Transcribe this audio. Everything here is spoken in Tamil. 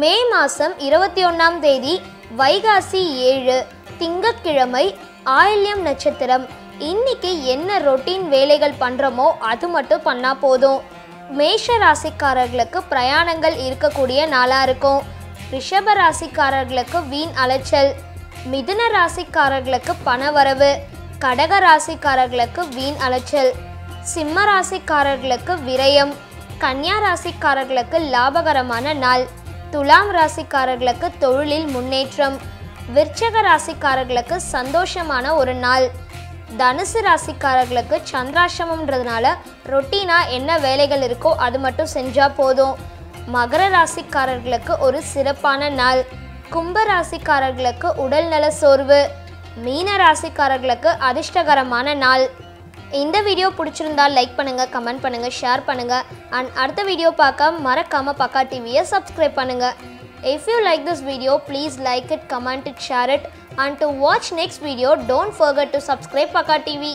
மே மாதம் இருபத்தி ஒன்றாம் தேதி வைகாசி ஏழு திங்கட்கிழமை ஆயில்யம் நட்சத்திரம். இன்னைக்கு என்ன ரொட்டீன் வேலைகள் பண்ணுறோமோ அது மட்டும் பண்ணால் போதும். மேஷ ராசிக்காரர்களுக்கு பிரயாணங்கள் இருக்கக்கூடிய நாளாக இருக்கும். ரிஷப ராசிக்காரர்களுக்கு வீண் அலைச்சல். மிதுன ராசிக்காரர்களுக்கு பணவரவு கடக ராசிக்காரர்களுக்கு வீண் அலைச்சல். சிம்ம ராசிக்காரர்களுக்கு விரயம். கன்னியா ராசிக்காரர்களுக்கு லாபகரமான நாள். துலாம் ராசிக்காரர்களுக்கு தொழிலில் முன்னேற்றம் விற்சக ராசிக்காரர்களுக்கு சந்தோஷமான ஒரு நாள். தனுசு ராசிக்காரர்களுக்கு சந்திராசிரமம்ன்றதுனால ரொட்டீனாக என்ன வேலைகள் இருக்கோ அது மட்டும் செஞ்சால் போதும். மகர ராசிக்காரர்களுக்கு ஒரு சிறப்பான நாள். கும்ப ராசிக்காரர்களுக்கு உடல்நல சோர்வு. மீன ராசிக்காரர்களுக்கு அதிர்ஷ்டகரமான நாள். இந்த வீடியோ பிடிச்சிருந்தால் லைக் பண்ணுங்கள் கமெண்ட் பண்ணுங்கள் ஷேர் பண்ணுங்கள் அண்ட் அடுத்த வீடியோ பார்க்க மறக்காமல் பக்கா டிவியை சப்ஸ்கிரைப் பண்ணுங்கள் if you like this video please like it comment it share it and to watch next video don't forget to subscribe Pakka TV